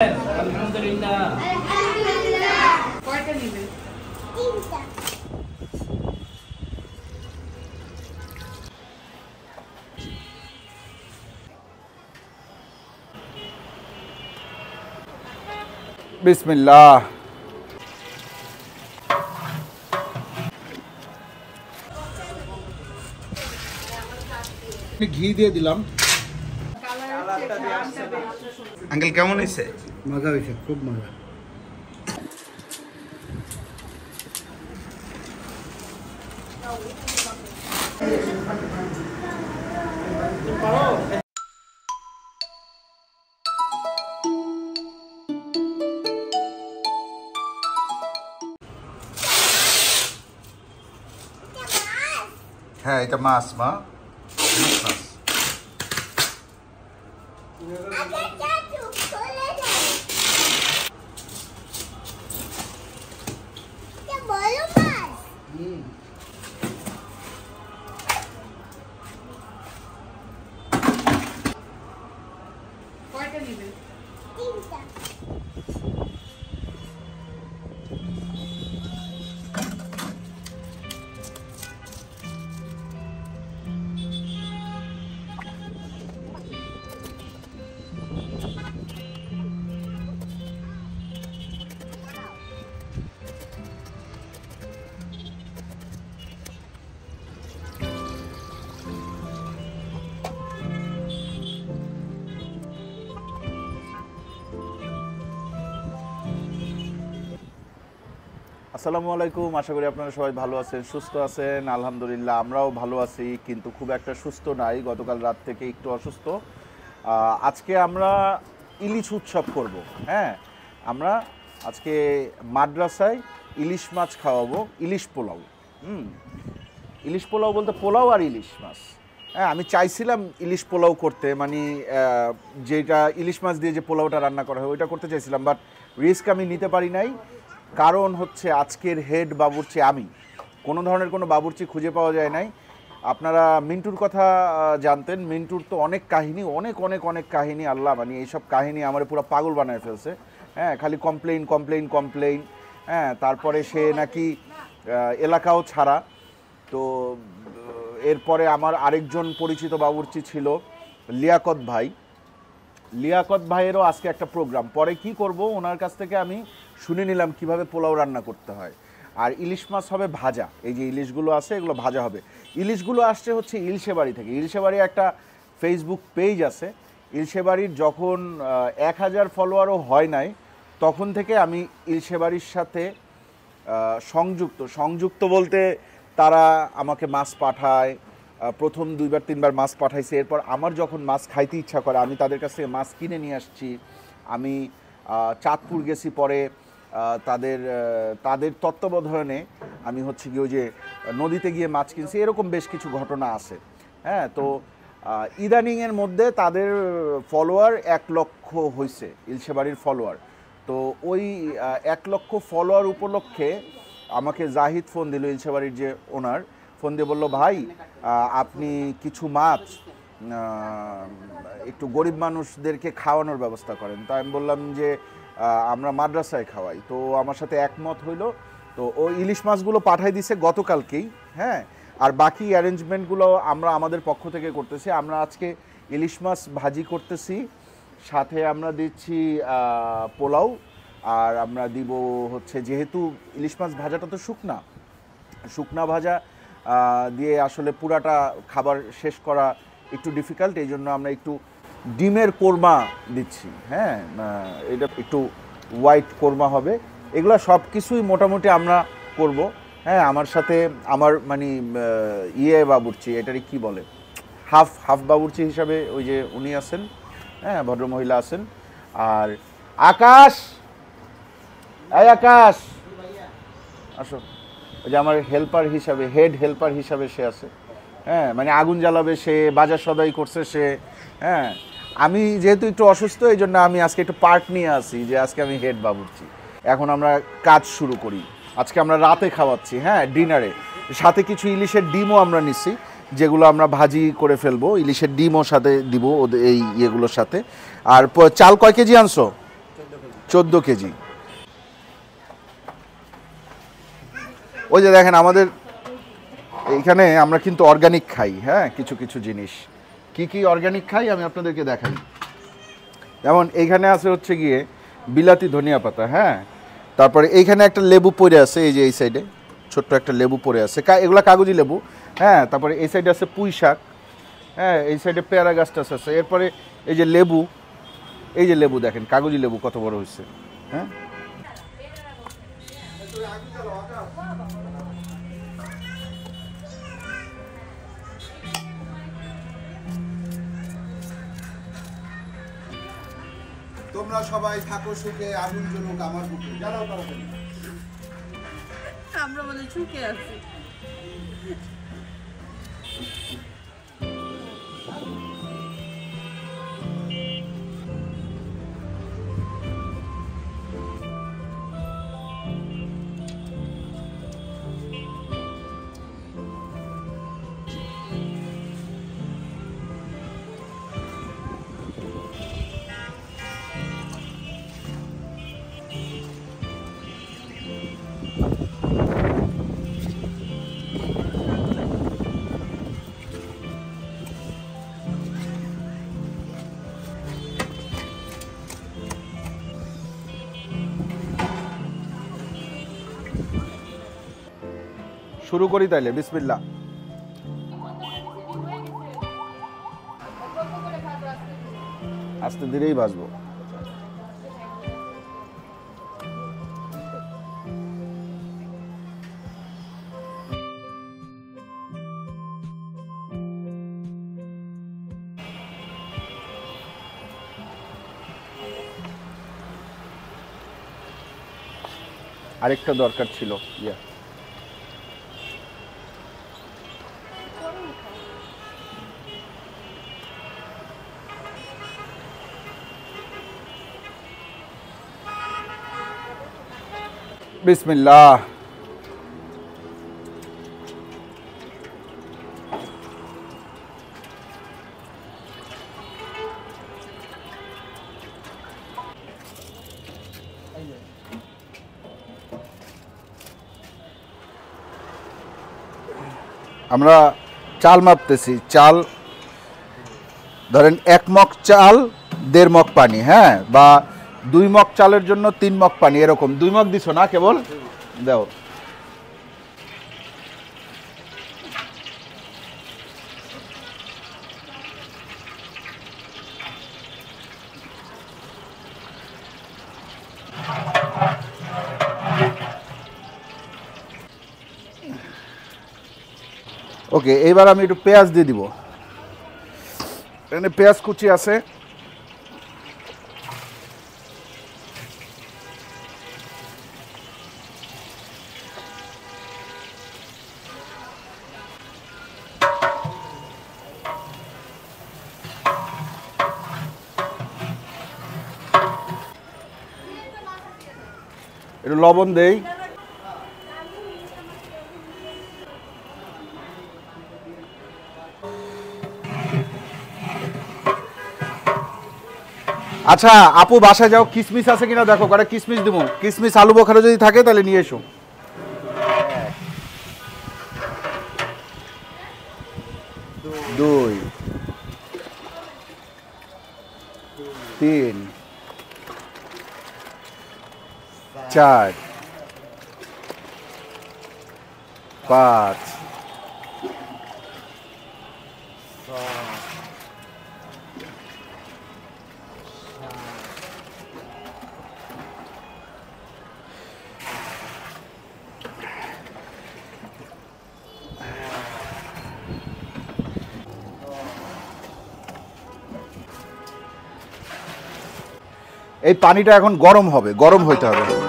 আলহামদুলিল্লাহ কয়টা নিবে তিনটা বিসমিল্লাহ ঘি দিয়ে দিলাম আঙ্কেল কেমন হয়েছে মজা হয়েছে খুব মজা হ্যাঁ এটা মাছ মা মাছ আসসালামু আলাইকুম, আশা করি আপনারা সবাই ভালো আছেন, সুস্থ আছেন। আলহামদুলিল্লাহ, আমরাও ভালো আছি, কিন্তু খুব একটা সুস্থ নাই। গতকাল রাত থেকে একটু অসুস্থ। আজকে আমরা ইলিশ উৎসব করব হ্যাঁ? আমরা আজকে মাদ্রাসায় ইলিশ মাছ খাওয়াবো, ইলিশ পোলাও। হুম? ইলিশ পোলাও বলতে পোলাও আর ইলিশ মাছ। হ্যাঁ আমি চাইছিলাম ইলিশ পোলাও করতে মানে যেটা ইলিশ মাছ দিয়ে যে পোলাওটা রান্না করা হয়, ওইটা করতে চাইছিলাম, বাট রিস্ক আমি নিতে পারি নাই। কারণ হচ্ছে আজকের হেড বাবুর্চি আমি। কোনো ধরনের কোনো বাবুর্চি খুঁজে পাওয়া যায় নাই। আপনারা মিন্টুর কথা জানতেন। মিন্টুর তো অনেক কাহিনী, অনেক অনেক অনেক কাহিনী আল্লাহ মানে এইসব কাহিনী আমার পুরো পাগল বানায় ফেলছে। হ্যাঁ খালি কমপ্লেইন কমপ্লেইন কমপ্লেইন হ্যাঁ তারপরে সে নাকি এলাকাও ছাড়া। তো, এরপরে আমার আরেকজন পরিচিত বাবুর্চি ছিল লিয়াকত ভাই। লিয়াকত ভাইয়েরও আজকে একটা প্রোগ্রাম পরে কি করব? ওনার কাছ থেকে আমি শুনে নিলাম কীভাবে পোলাও রান্না করতে হয়। আর ইলিশ মাছ হবে ভাজা। এই যে ইলিশগুলো আছে, এগুলো ভাজা হবে। ইলিশগুলো আসছে হচ্ছে ইলশেবাড়ি থেকে। ইলশেবাড়ি একটা ফেসবুক পেজ আছে। ইলশেবাড়ির যখন এক হাজার ফলোয়ারও হয় নাই, তখন থেকে আমি ইলশেবাড়ির সাথে সংযুক্ত। সংযুক্ত বলতে তারা আমাকে মাছ পাঠায় প্রথম দুইবার, তিনবার মাছ পাঠাইছে। এরপর আমার যখন মাছ খাইতে ইচ্ছা করে, আমি তাদের কাছ থেকে মাছ কিনে নিয়ে আসছি। আমি চাঁদপুর গেছি পরে। তাদের তাদের তত্ত্বাবধানে আমি হচ্ছে কি ওই যে নদীতে গিয়ে মাছ কিনছি, এরকম বেশ কিছু ঘটনা আছে। হ্যাঁ তো ইদানিংয়ের মধ্যে তাদের ফলোয়ার এক লক্ষ হয়েছে ইলশেবাড়ির ফলোয়ার। তো ওই এক লক্ষ ফলোয়ার উপলক্ষে আমাকে জাহিদ ফোন দিল, ইলশেবাড়ির যে ওনার। ফোন দিয়ে বলল, ভাই আপনি কিছু মাছ একটু গরিব মানুষদেরকে খাওয়ানোর ব্যবস্থা করেন। তো আমি বললাম যে আমরা মাদ্রাসায় খাওয়াই। তো আমার সাথে একমত হইল। তো ওই ইলিশ মাছগুলো পাঠাই দিছে গতকালকেই হ্যাঁ? আর বাকি অ্যারেঞ্জমেন্টগুলো আমরা আমাদের পক্ষ থেকে করতেছি। আমরা আজকে ইলিশ মাছ ভাজি করতেছি। সাথে আমরা দিচ্ছি পোলাও। আর আমরা দিব হচ্ছে, যেহেতু ইলিশ মাছ ভাজাটা তো শুকনা শুকনা ভাজা দিয়ে আসলে পুরাটা খাবার শেষ করা একটু ডিফিকাল্ট এই জন্য আমরা একটু ডিমের কোরমা দিচ্ছি হ্যাঁ এটা একটু হোয়াইট কোরমা হবে। এগুলো সব কিছুই মোটামুটি আমরা করব হ্যাঁ আমার সাথে আমার মানে ইয়ে বাবুর্চি, এটারই কি বলে? হাফ হাফ বাবুর্চি হিসাবে ওই যে উনি আছেন হ্যাঁ ভদ্রমহিলা আছেন। আর আকাশ, এই আকাশ! আসো। ওই যে আমার হেল্পার হিসাবে হেড হেল্পার হিসাবে সে আছে হ্যাঁ মানে আগুন জ্বালাবে সে, বাজার সদাই করছে সে হ্যাঁ। আমি যেহেতু একটু অসুস্থ, এই জন্য আমি আজকে একটু পার্ট নিয়ে আসি যে আজকে আমি হেড বাবুর্চি। এখন আমরা কাজ শুরু করি। আজকে আমরা রাতে খাওয়াচ্ছি হ্যাঁ ডিনারে সাথে কিছু ইলিশের ডিমও আমরা নিচ্ছি, যেগুলো আমরা ভাজি করে ফেলব। ইলিশের ডিমও সাথে দিব ওদের এই ইয়েগুলোর সাথে। আর চাল কয় কেজি আনছো? চোদ্দ কেজি। ওই যে দেখেন আমাদের এইখানে আমরা কিন্তু অর্গানিক খাই হ্যাঁ কিছু কিছু জিনিস। কি কি অর্গানিক খাই আমি আপনাদেরকে দেখাই। যেমন এইখানে আছে হচ্ছে গিয়ে বিলাতি ধনিয়া পাতা হ্যাঁ? তারপরে এইখানে একটা লেবু পড়ে আছে, এই যে এই সাইডে ছোট্ট একটা লেবু পড়ে আছে। এগুলা কাগজি লেবু হ্যাঁ? তারপরে এই সাইডে আছে পুঁই শাক হ্যাঁ? এই সাইডে পেয়ারা গাছ টাছ আছে। এরপরে এই যে লেবু, এই যে লেবু দেখেন, কাগজি লেবু কত বড় হয়েছে হ্যাঁ? তোমরা সবাই থাকো সুখে আগুন জ্বলুক আমার বুকে। জ্বালাও তাড়াতাড়ি আমরা বলে চুকে আছি। শুরু করি তাইলে বিসমিল্লা আস্তে ধীরেই ভাজবো আরেকটা দরকার ছিল ইয়া। বিসমিল্লাহ আমরা চাল মাপতেছি চাল ধরেন এক মগ চাল দেড় মগ পানি হ্যাঁ? বা দুই মগ চালের জন্য তিন মগ পানি, এরকম। দুই মগ দিছো না কেবল? দাও। ওকে এইবার আমি একটু পেঁয়াজ দিয়ে দিব। এখানে পেঁয়াজ কুচি আছে। লবণ দেই। আচ্ছা আপু বাসায় যাও, কিসমিস আছে কিনা দেখো, কটা কিসমিস দিব। কিসমিস আলু বোখারা যদি থাকে, তাহলে নিয়ে এসো। দুই, তিন, চার পাঁচ এই পানিটা এখন গরম হবে গরম হইতে হবে।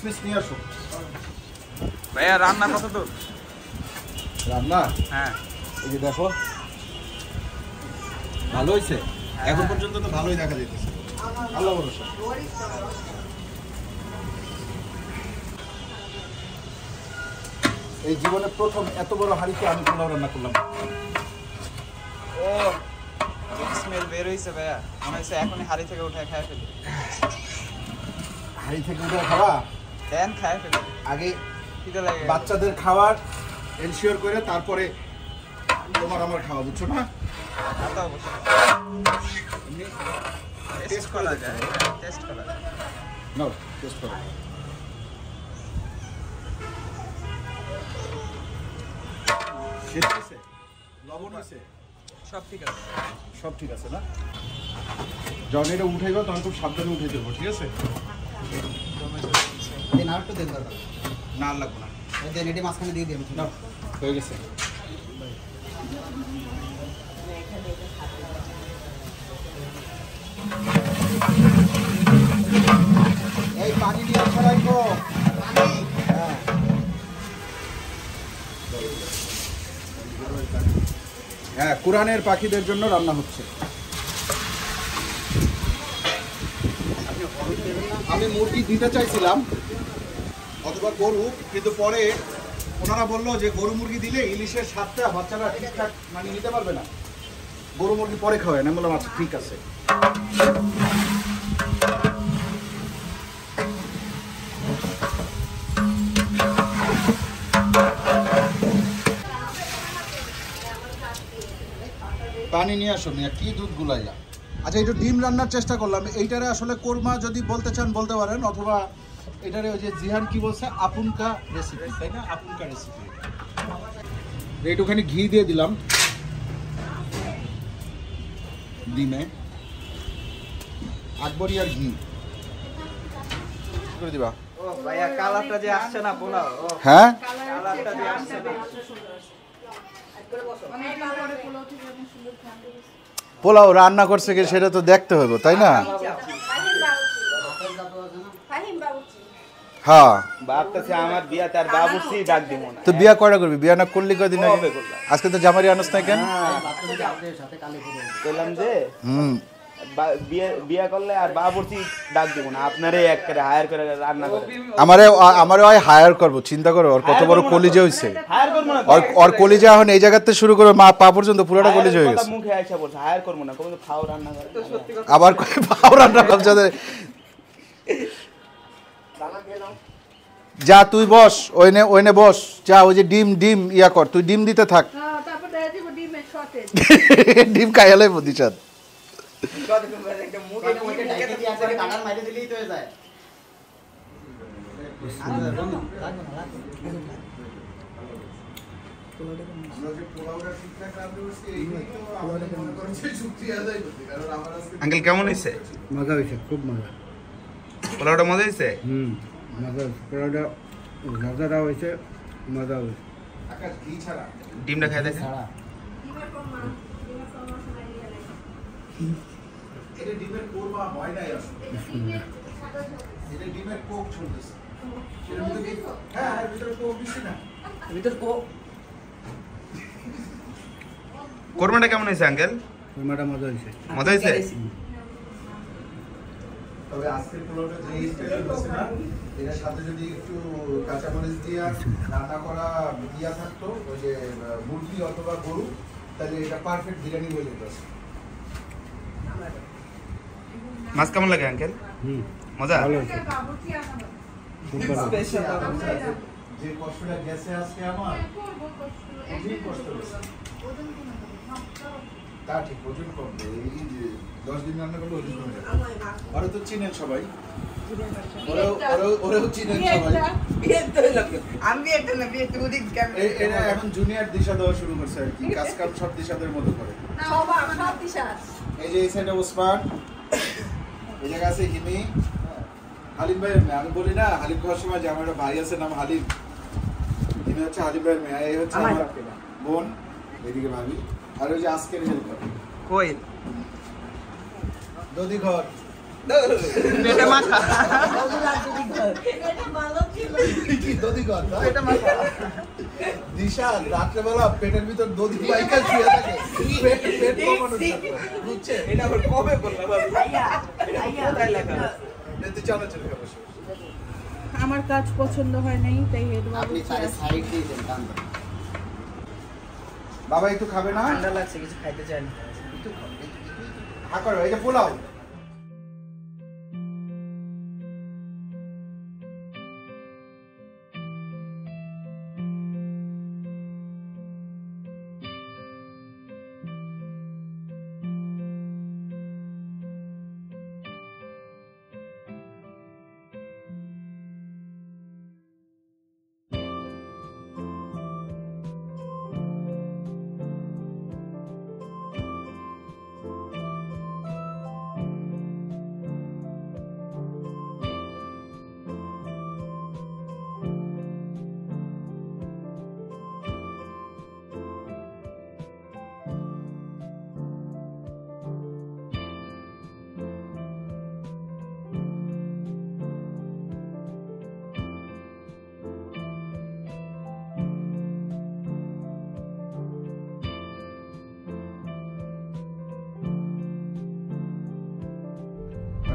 কিসমিস নিয়ে আসো। ভাইয়া রান্না কত দূর? রান্না? হ্যাঁ। এই যে দেখো ভালো হয়েছে? এখন পর্যন্ত তো ভালোই দেখা যাইতেছে। আল্লাহ ভরসা। এই জীবনে প্রথম এত বড় হাঁড়িতে আমি পোলাও রান্না করলাম। ও স্মেল বের হয়েছে ভাইয়া। মনে হচ্ছে এখনই হাড়ি থেকে উঠে খাই ফেলি। হাঁড়ি থেকে উঠে খাওয়া দেন ফেলি। আগে বাচ্চাদের খাওয়ার এনশিওর করে তারপরে তোমার আমার খাওয়া বুঝছ না? টেস্ট করা যায়। টেস্ট করা যায়। নাও টেস্ট করো শেষ লবণ হয়েছে? সব ঠিক আছে। সব ঠিক আছে না? যখন এটা উঠাইবা তখন খুব সাবধানে উঠে দেবো ঠিক আছে? এই না একটু দেন দাদা না লাগবে না। এই দেন এটি মাঝখানে দিয়ে দিন হয়ে গেছে। এই পানি দিয়ে আচ্ছা রাখব। হ্যাঁ হ্যাঁ কোরআনের পাখিদের জন্য রান্না হচ্ছে। আমি মুরগি দিতে চাইছিলাম। অথবা গরু, কিন্তু পরে ওনারা বলল যে গরু মুরগি দিলে ইলিশের স্বাদটা বাচ্চারা ঠিকঠাক মানে নিতে পারবে না। গরু মুরগি পরে খাওয়ায় না বললাম আচ্ছা ঠিক আছে। পানি নিয়ে আসো মিয়া, কি দুধ গুলাইলা? আচ্ছা একটু ডিম রান্নার চেষ্টা করলাম। এইটারে আসলে কোরমা যদি বলতে চান, বলতে পারেন, অথবা এটারে ওই যে জিহান কি বলছে? আপুনকা রেসিপি তাই না? আপুনকা রেসিপি একটুখানি ঘি দিয়ে দিলাম। ডিমে। আকবরি আর ঘি। করে দিবা। ভাইয়া কালারটা যে আসছে না পোলাও হ্যাঁ? কালারটা যে আসছে না। পোলাও রান্না করছে কি সেটা তো দেখতে হবে তাই না? হ্যাঁ। আমার বিয়া তার বাবুসি ডাক দিব না। তো বিয়া কয়টা করবি? বিয়া না করলি আগে? আজকে তো জামারি আনস না কেন? বললাম যে হুম। বা- বিয়ে বিয়ে করলে আর বাবুর্চি ডাক দিব না। আপনারে এক করে হায়ার করে রান্না করে। আমারে আমারে ওই হায়ার করব চিন্তা করো ওর কত বড় কলিজে হইছে। হায়ার করব না ওর ওর কলিজা এখন এই জায়গাতে শুরু করে মা পা পর্যন্ত পুরোটা কলিজে হয়ে গেছে। মুখে আইসা বলছে হায়ার করব না। কোনো খাও রান্না করে। আবার কই রান্না করছে যা তুই বস ওইনে ওইনে বস। যা ওই যে ডিম ডিম ইয়া কর তুই ডিম দিতে থাক। ডিম খাইয়ালে প্রতিশাদ আঙ্কেল কেমন হয়েছে মজা হয়েছে খুব মজা। পোলাওটা মজা হয়েছে হুম মজা পুরোটা মজাটা হয়েছে মজা হয়েছে আকাশ ঘি ছাড়া। ডিমটা খাই কোরমা হয় হ্যাঁ কোরমাটা কেমন হয়েছে আঙ্কেল? কুরমাটা মজা হয়েছে মজা হয়েছে তবে আজকের পোলাওটা যে স্টাইলে হচ্ছে না এটার সাথে যদি একটু কাঁচামরিচ দিয়া রান্না করা দিয়া থাকতো ওই যে মুরগি অথবা গরু তাহলে এটা পারফেক্ট বিরিয়ানি হয়ে যেত মাছ কেমন লাগে আঙ্কেল হুম। মজা? ভালো হয়েছে খুব ভালো। যে কষ্টটা গেছে আজকে আমার কঠিন কষ্ট গেছে তা ঠিক ওজন কমবে। এই যে দশ দিন রান্না করলে ওজন কমে যাবে। ওরা তো চিনেন সবাই। এখন জুনিয়র দিশা দেওয়া শুরু করছে আর কি কাজ কাম সব দিশাদের মতো করে। এই যে এই সাইডে ওসমান এই জায়গা আছে হিমি। হালিম ভাইয়ের আমি বলি না হালিম খাওয়ার সময় যে আমার একটা ভাই আছে নাম হালিম। হিমি হচ্ছে হালিম ভাইয়ের মেয়ে এই হচ্ছে আমার বোন এদিকে ভাবি। আর ওই যে আজকের হেল্পার। কই? দদি ঘর দিশা রাত্রেবেলা পেটের ভিতর দধি পাইকা শুয়ে থাকে পেট পেট কমানোর বুঝছে এটা আবার কবে বললাম কোথায় খাব আমার কাজ পছন্দ হয় নাই তাই হেডওয়ার্ক আপনি তারে সাইড দিয়ে দেন বাবা একটু খাবে না ঠান্ডা লাগছে কিছু খাইতে চাই না হা করো এই যে পোলাও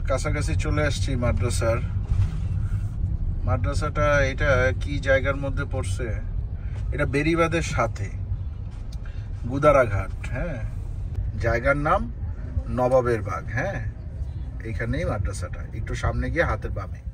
কাছাকাছি চলে আসছি মাদ্রাসার। মাদ্রাসাটা এটা কি জায়গার মধ্যে পড়ছে? এটা বেরিবাদের সাথে। গুদারাঘাট হ্যাঁ। জায়গার নাম নবাবের বাগ হ্যাঁ। এখানেই মাদ্রাসাটা। একটু সামনে গিয়ে হাতের বামে।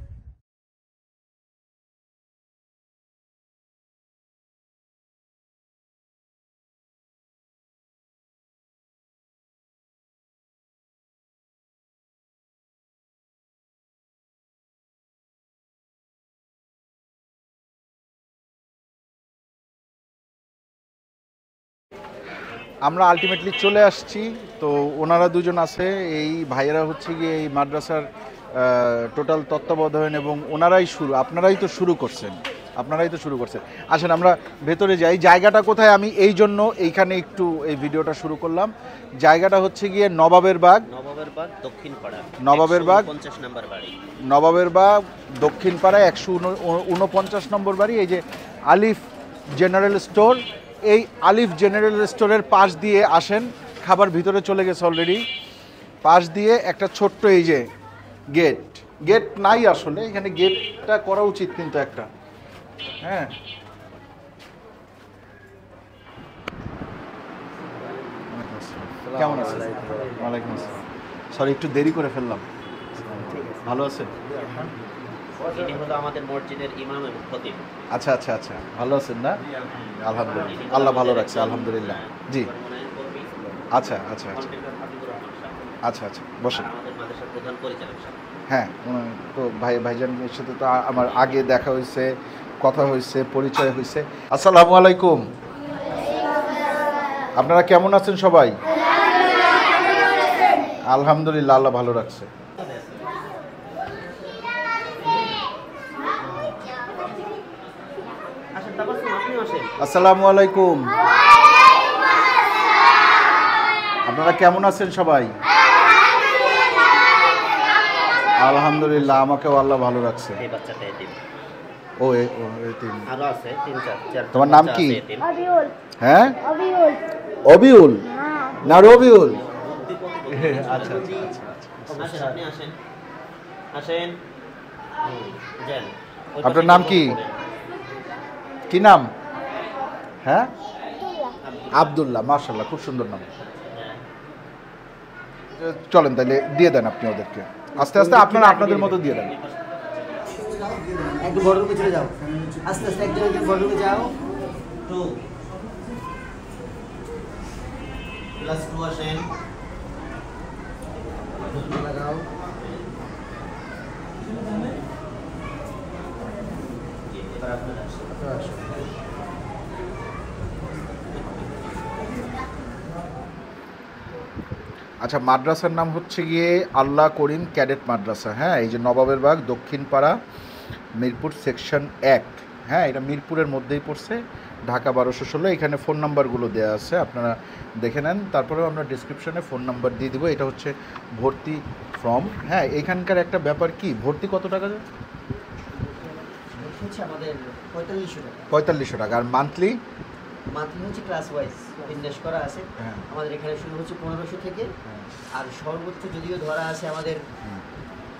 আমরা আলটিমেটলি চলে আসছি। তো ওনারা দুজন আছে এই ভাইয়েরা হচ্ছে গিয়ে এই মাদ্রাসার টোটাল তত্ত্বাবধান এবং ওনারাই শুরু আপনারাই তো শুরু করছেন আপনারাই তো শুরু করছেন। আসেন আমরা ভেতরে যাই। জায়গাটা কোথায়? আমি এই জন্য এইখানে একটু এই ভিডিওটা শুরু করলাম। জায়গাটা হচ্ছে গিয়ে নবাবের বাগ। নবাবের বাগ দক্ষিণ পাড়া। নবাবের বাগ? পঞ্চাশ নাম্বার বাড়ি। নবাবের বাগ দক্ষিণ পাড়ায় একশো উনপঞ্চাশ নম্বর বাড়ি। এই যে আলিফ জেনারেল স্টোর এই আলিফ জেনারেল স্টোরের পাশ দিয়ে আসেন খাবার ভিতরে চলে গেছে অলরেডি পাশ দিয়ে একটা ছোট্ট এই যে গেট গেট নাই আসলে এখানে গেটটা করা উচিত কিন্তু একটা। হ্যাঁ। কেমন আছেন? ওয়ালাইকুম আসসালাম। সরি একটু দেরি করে ফেললাম। ভালো আছেন? ইনি হলো আমাদের মসজিদের ইমাম এবং খতিব। আচ্ছা আচ্ছা আচ্ছা। ভালো আছেন না? আলহামদুলিল্লাহ। আল্লাহ ভালো রাখছে আলহামদুলিল্লাহ। জি। আচ্ছা আচ্ছা আচ্ছা। আচ্ছা আচ্ছা বসেন। হ্যাঁ তো ভাই ভাইজানের সাথে তো আমার আগে দেখা হয়েছে কথা হয়েছে পরিচয় হয়েছে। আসসালামু আলাইকুম। আপনারা কেমন আছেন সবাই? আলহামদুলিল্লাহ আল্লাহ ভালো রাখছে আসেন তাবাসসুম, আপনিও আসেন আসসালামু আলাইকুম। আপনারা কেমন আছেন সবাই? আলহামদুলিল্লাহ আমাকেও আল্লাহ ভালো রাখছে। ও এ- ও এতিম। আরও আছে তিন চার চার তোমার নাম কি? হ্যাঁ? অবিউল। হ্যাঁ। না রবিউল। আচ্ছা হুম, যান। ওই আপনার নাম কি? কি নাম? হ্যাঁ? আবদুল্লাহ। মার্শাল্লাহ খুব সুন্দর নাম। চলেন তাহলে দিয়ে দেন আপনি ওদেরকে। আস্তে আস্তে আপনারা আপনাদের মতো দিয়ে দেন। একটু বড় রুমে চলে যাও। আস্তে আস্তে একজন একজন বড় রুমে যাও। টু প্লাস টু আসেন। লাগাও। এবার আপনারা আসেন। আচ্ছা মাদ্রাসার নাম হচ্ছে গিয়ে আল্লাহ করিম ক্যাডেট মাদ্রাসা। হ্যাঁ এই যে নবাবের বাগ দক্ষিণ পাড়া মিরপুর সেকশন এক। হ্যাঁ এটা মিরপুরের মধ্যেই পড়ছে ঢাকা বারোশো ষোলো। এখানে ফোন নাম্বারগুলো দেওয়া আছে আপনারা দেখে নেন। তারপরেও আমরা ডিসক্রিপশনে ফোন নাম্বার দিয়ে দেবো এটা হচ্ছে ভর্তি ফর্ম। হ্যাঁ এখানকার একটা ব্যাপার কি ভর্তি কত টাকা পঁয়তাল্লিশশো টাকা। আর মান্থলি মান্থলি হচ্ছে ক্লাস ওয়াইজ বিন্যাস করা আছে। হ্যাঁ। আমাদের এখানে শুরু হচ্ছে পনেরোশো থেকে। হ্যাঁ। আর সর্বোচ্চ যদিও ধরা আছে আমাদের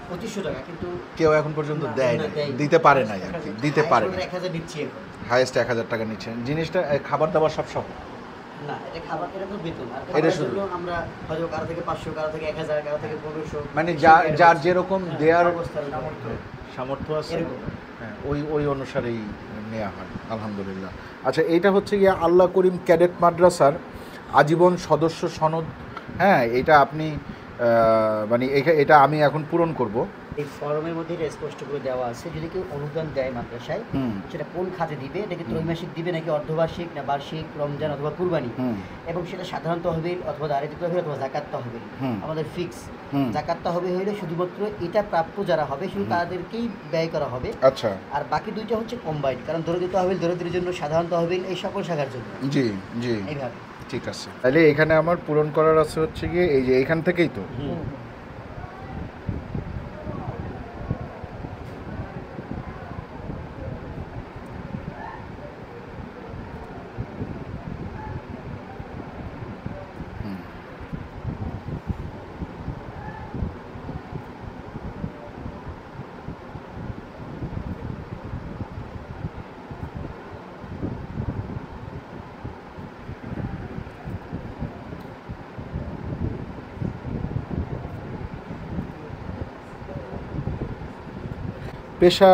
পঁচিশশো টাকা কিন্তু কেউ এখন পর্যন্ত দেয় না, না দিতে পারে নাই আর কি। দিতে পারে না এক হাজার দিচ্ছি এখন। হাইয়েস্ট এক হাজার টাকা নিচ্ছেন। জিনিসটা খাবার দাবার সব সব না এটা খাবার এটা তো বেতন। এটা শুধু। আমরা হয়তো কারও থেকে পাঁচশো কারও থেকে এক হাজার কারও থেকে পনেরোশো। মানে যার যার যেরকম দেয়ার সামর্থ্য। আছে। হ্যাঁ ওই ওই অনুসারেই নেওয়া হয়, আলহামদুলিল্লাহ। আচ্ছা এইটা হচ্ছে গিয়ে আল্লাহ করিম ক্যাডেট মাদ্রাসার আজীবন সদস্য সনদ। হ্যাঁ এটা আপনি মানে এটা আমি এখন পূরণ করব। এই ফর্মের মধ্যে এটা স্পষ্ট করে দেওয়া আছে যদি কেউ অনুদান দেয় মাদ্রাসায় সেটা কোন খাতে দিবে? এটা কি ত্রৈমাসিক দিবে নাকি অর্ধবার্ষিক না বার্ষিক রমজান অথবা কুরবানি? এবং সেটা সাধারণ তহবিল অথবা দারিদ্র তহবিল অথবা জাকাত তহবিল আমাদের ফিক্স জাকাত তহবিল হলে শুধুমাত্র এটা প্রাপ্য যারা হবে শুধু তাদেরকেই ব্যয় করা হবে। আচ্ছা। আর বাকি দুইটা হচ্ছে কম্বাইন্ড কারণ দরিদ্র তহবিল দরিদ্রের জন্য সাধারণ তহবিল এই সকল শাখার জন্য। জি জি। এইভাবে। ঠিক আছে। তাহলে এখানে আমার পূরণ করার আছে হচ্ছে গিয়ে এই যে এখান থেকেই তো? পেশা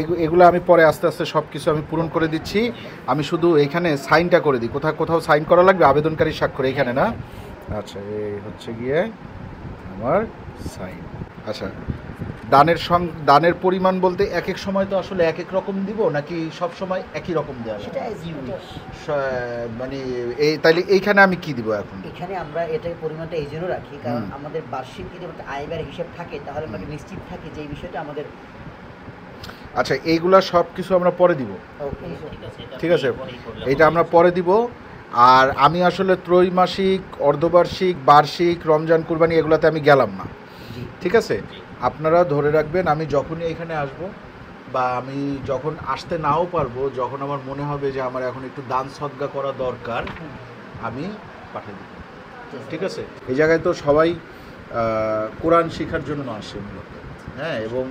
এগু- এগুলো আমি পরে আস্তে আস্তে সব কিছু আমি পূরণ করে দিচ্ছি। আমি শুধু এখানে সাইনটা করে দিই। কোথাও কোথাও সাইন করা লাগবে আবেদনকারী স্বাক্ষর এখানে না? আচ্ছা এই হচ্ছে গিয়ে আমার সাইন। আচ্ছা দানের সং দানের পরিমাণ বলতে এক এক সময় তো আসলে এক এক রকম দিব নাকি সব সময় একই রকম দেওয়া মানে এই তাইলে এইখানে আমি কি দিব এখন? এখানে আমরা এটার পরিমাণটা এই জন্য রাখি কারণ আমাদের বার্ষিক যদি একটা আয় ব্যয়ের হিসাব থাকে তাহলে আমরা নিশ্চিত থাকে যে এই বিষয়টা আমাদের আচ্ছা এইগুলা সব কিছু আমরা পরে দিব। ঠিক আছে? এটা আমরা পরে দিব। আর আমি আসলে ত্রৈমাসিক অর্ধবার্ষিক বার্ষিক রমজান কুরবানি এগুলাতে আমি গেলাম না। ঠিক আছে? আপনারা ধরে রাখবেন আমি যখনই এখানে আসব বা আমি যখন আসতে নাও পারব যখন আমার মনে হবে যে আমার এখন একটু দান সদ্গা করা দরকার আমি পাঠিয়ে দেব। ঠিক আছে? এই জায়গায় তো সবাই কোরআন শেখার জন্য আসে মূলত। হ্যাঁ এবং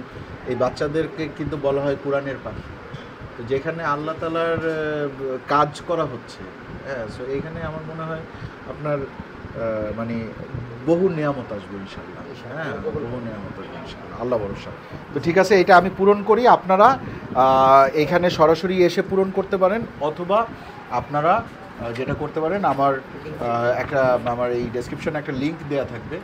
এই বাচ্চাদেরকে কিন্তু বলা হয় কোরআনের পাখি। তো যেখানে আল্লাহ তালার কাজ করা হচ্ছে হ্যাঁ সো এইখানে আমার মনে হয় আপনার মানে বহু নিয়ামত আসবে ইনশাল্লাহ হ্যাঁ বহু নিয়ামত আসবে। ইনশাল্লাহ আল্লাহ ভরসা। তো ঠিক আছে এটা আমি পূরণ করি। আপনারা এখানে সরাসরি এসে পূরণ করতে পারেন অথবা আপনারা যেটা করতে পারেন আমার একটা আমার এই ডেসক্রিপশনে একটা লিঙ্ক দেওয়া থাকবে।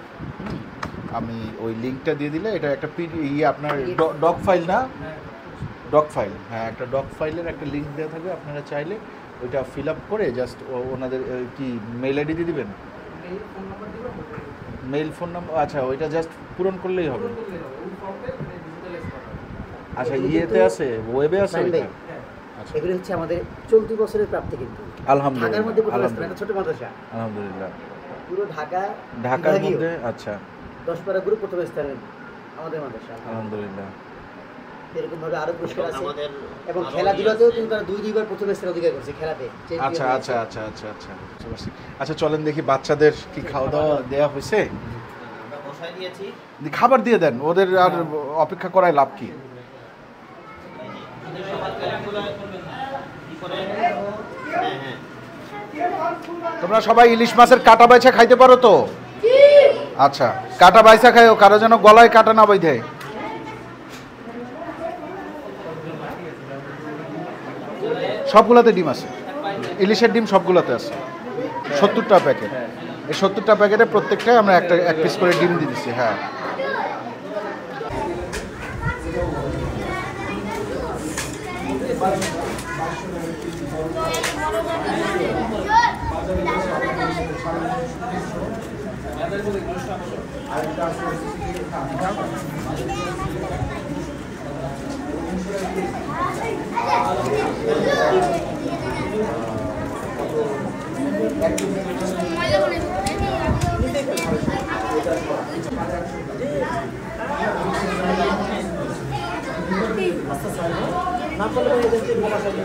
আমি ওই লিঙ্কটা দিয়ে দিলে এটা একটা পি ইয়ে আপনার ডক ফাইল না? ডক ফাইল হ্যাঁ একটা ডক ফাইলের একটা লিঙ্ক দেওয়া থাকবে আপনারা চাইলে ওইটা ফিল আপ করে জাস্ট ওনাদের কি মেল আইডি দিয়ে দেবেন? মেল ফোন নাম্বার আচ্ছা ওইটা জাস্ট পূরণ করলেই হবে। আচ্ছা ইয়েতে আছে ওয়েবে আছে। ওইটা? আচ্ছা। এগুলো হচ্ছে আমাদের চলতি বছরের প্রাপ্তি কিন্তু। আলহামদুলিল্লাহ ঢাকার মধ্যে আলহামদুলিল্লাহ ছোট মাদ্রাসা। আলহামদুলিল্লাহ। পুরো ঢাকা ঢাকার মধ্যে আচ্ছা। দশ পারা গ্রুপ প্রথম স্থানে আমাদের মাদ্রাসা। আলহামদুলিল্লাহ। এরকম ভাবে আরও পুরস্কার আছে। এবং খেলাধুলাতেও কিন্তু তারা দুই দুইবার প্রথম স্থান অধিকার করছে খেলাতে। আচ্ছা আচ্ছা আচ্ছা আচ্ছা আচ্ছা আচ্ছা চলেন দেখি বাচ্চাদের কি খাওয়া দাওয়া দেওয়া হয়েছে খাবার দিয়ে দেন ওদের আর অপেক্ষা করায় লাভ কি? হ্যাঁ হ্যাঁ তোমরা সবাই ইলিশ মাছের কাটা বাইছা খাইতে পারো তো? আচ্ছা কাটা বাইসা খায় কারও যেন গলায় কাটা না বৈধে। সবগুলাতে ডিম আছে। ইলিশের ডিম সবগুলাতে আছে। সত্তরটা প্যাকেট। এই সত্তরটা প্যাকেটে প্রত্যেকটাই আমরা একটা, এক পিস করে ডিম দিয়ে দিচ্ছি হ্যাঁ। Thank you. না করলে এদেরকে বলা যাবে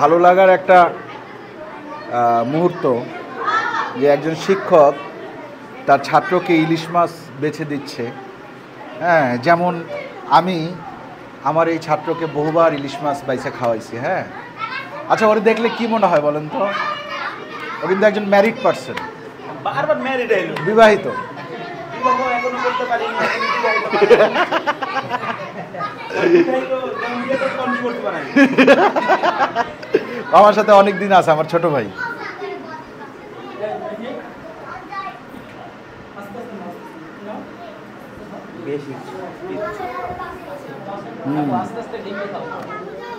ভালো লাগার একটা মুহূর্ত যে একজন শিক্ষক তার ছাত্রকে ইলিশ মাছ বেছে দিচ্ছে। হ্যাঁ যেমন আমি আমার এই ছাত্রকে বহুবার ইলিশ মাছ বাইসে খাওয়াইছি হ্যাঁ। আচ্ছা ওরে দেখলে কি মনে হয় বলেন তো? ও কিন্তু একজন ম্যারিড পার্সন বারবার ম্যারিড আইলো বিবাহিত। করতে পারিনি। আমার সাথে অনেক দিন আছে আমার ছোট ভাই।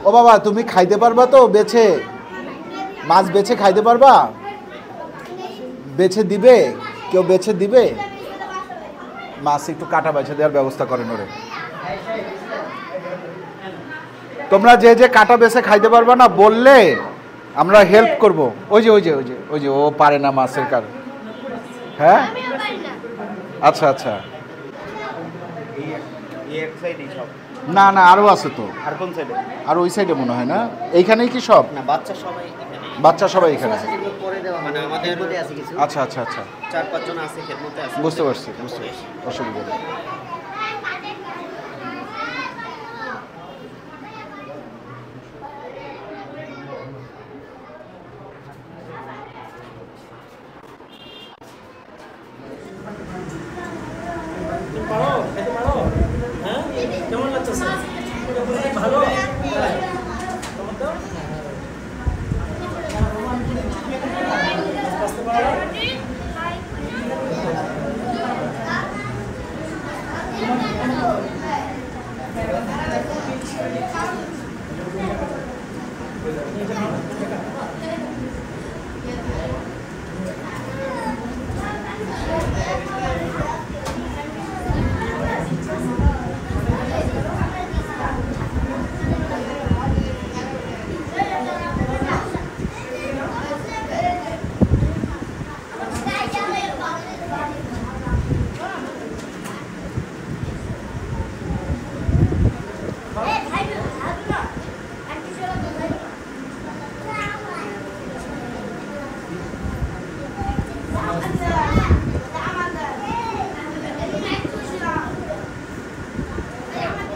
ও বাবা তুমি খাইতে পারবা তো বেছে? মাছ বেছে খাইতে পারবা? বেছে দিবে? কেউ বেছে দিবে? মাছ একটু কাটা বেছে দেওয়ার ব্যবস্থা করেন ওরে। তোমরা যে যে কাটা বেছে খাইতে পারবা না বললে আমরা হেল্প করব। ওই যে ওই যে ওই যে ওই যে ও পারে না মাছের কার হ্যাঁ? আচ্ছা আচ্ছা। না না আরও আছে তো। আর কোন সাইডে আর ওই সাইডে মনে হয় না? এইখানেই কি সব? না বাচ্চা সবাই বাচ্চা সবাই এখানে? মানে আমাদের মধ্যে আছে কিছু। আচ্ছা আচ্ছা আচ্ছা। চার পাঁচজন আছে। বুঝতে পারছি বুঝতে পারছি। অসুবিধা নেই পারো খেতে পারো হ্যাঁ কেমন লাগছে স্যার ভালো তোমার তো আসতে পারো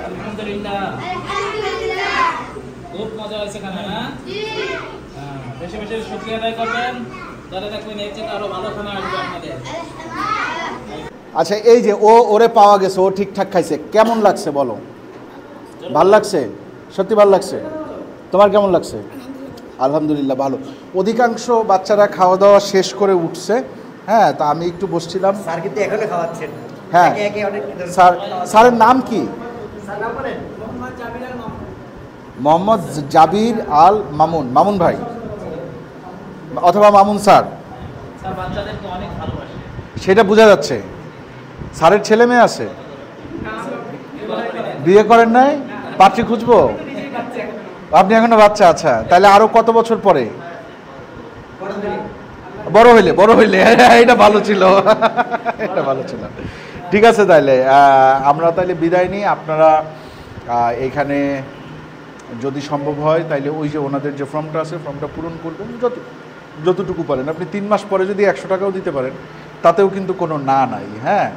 আলহামদুলিল্লাহ খুব মজা হয়েছে খানা না হ্যাঁ, বেশি বেশি শুক্রিয়া আদায় করবেন তাহলে দেখবেন এর চেয়ে আরও ভালো খানা আসবে আপনাদের আচ্ছা এই যে ও ওরে পাওয়া গেছে ও ঠিকঠাক খাইছে কেমন লাগছে বলো? ভালো লাগছে? সত্যি ভালো লাগছে? তোমার কেমন লাগছে? আলহামদুলিল্লাহ ভালো। অধিকাংশ বাচ্চারা খাওয়া দাওয়া শেষ করে উঠছে। হ্যাঁ তা আমি একটু বসছিলাম। স্যার কিন্তু এখনও খাওয়াচ্ছেন। হ্যাঁ। একে একে অনেক স্যার স্যারের নাম কি? মোহাম্মদ জাবির আল মামুন। মামুন ভাই? অথবা মামুন স্যার? স্যার বাচ্চাদেরকে অনেক ভালোবাসে। সেটা বোঝা যাচ্ছে। স্যারের ছেলে মেয়ে আছে? বিয়ে করেন নাই? পাত্রী খুঁজবো? আপনি এখনও বাচ্চা আচ্ছা। তাহলে আরও কত বছর পরে? বড় হইলে বড় হইলে। এটা ভালো ছিল। এটা ভালো ছিল। ঠিক আছে তাইলে আমরা তাইলে বিদায় নিই। আপনারা এখানে যদি সম্ভব হয়, তাইলে ওই যে ওনাদের যে ফর্মটা আছে, ফর্মটা পূরণ করবেন। যত, যতটুকু পারেন। আপনি তিন মাস পরে যদি একশো টাকাও দিতে পারেন, তাতেও কিন্তু কোনো না নাই হ্যাঁ?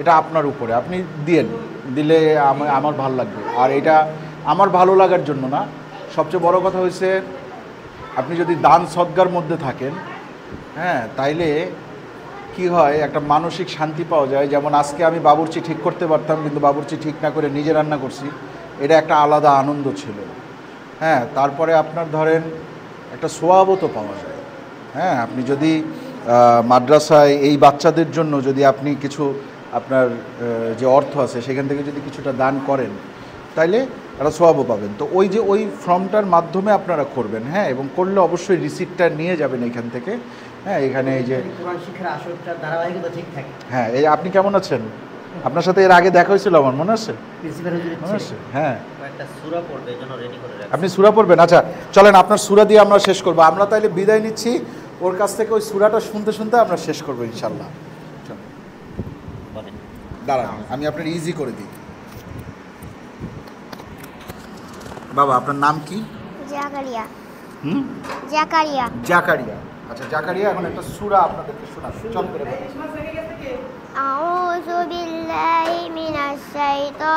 এটা আপনার উপরে। আপনি দিয়েন, দিলে আমার ভালো লাগবে। আর এটা আমার ভালো লাগার জন্য না। সবচেয়ে বড় কথা হয়েছে আপনি যদি দান সদ্গার মধ্যে থাকেন হ্যাঁ তাইলে কি হয়, একটা মানসিক শান্তি পাওয়া যায়। যেমন আজকে আমি বাবুর্চি ঠিক করতে পারতাম, কিন্তু বাবুর্চি ঠিক না করে নিজে রান্না করছি। এটা একটা আলাদা আনন্দ ছিল। হ্যাঁ তারপরে আপনার ধরেন একটা সোয়াবও তো পাওয়া যায়। হ্যাঁ আপনি যদি মাদ্রাসায় এই বাচ্চাদের জন্য যদি আপনি কিছু আপনার যে অর্থ আছে সেখান থেকে যদি কিছুটা দান করেন তাইলে একটা সোয়াবও পাবেন। তো ওই যে ওই ফর্মটার মাধ্যমে আপনারা করবেন হ্যাঁ? এবং করলে অবশ্যই রিসিপ্টটা নিয়ে যাবেন এখান থেকে হ্যাঁ? এখানে এই যে কোরআন শিক্ষার আসরটা ধারাবাহিকতা ঠিক থাকে। হ্যাঁ এই আপনি কেমন আছেন? আপনার সাথে এর আগে দেখা হয়েছিল আমার মনে আছে? মনে আছে? হ্যাঁ। আপনি সুরা পড়বেন? আচ্ছা চলেন আপনার সুরা দিয়ে আমরা শেষ করব। আমরা তাইলে বিদায় নিচ্ছি। ওর কাছ থেকে ওই সুরাটা শুনতে শুনতে আমরা শেষ করব ইনশাল্লাহ দাঁড়ান আমি আপনার ইজি করে দিই। বাবা আপনার নাম কি? জাকারিয়া। হুম? জাকারিয়া। জাকারিয়া। আচ্ছা জাকারিয়া এখন একটা সূরা আপনাদেরকে শোনাচ্ছি চল করে আউযু বিল্লাহি মিনাশ শাইতানির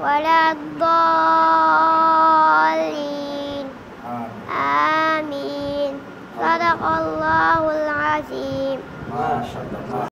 ولا الضالين. آمين. صدق الله العظيم. ما شاء الله.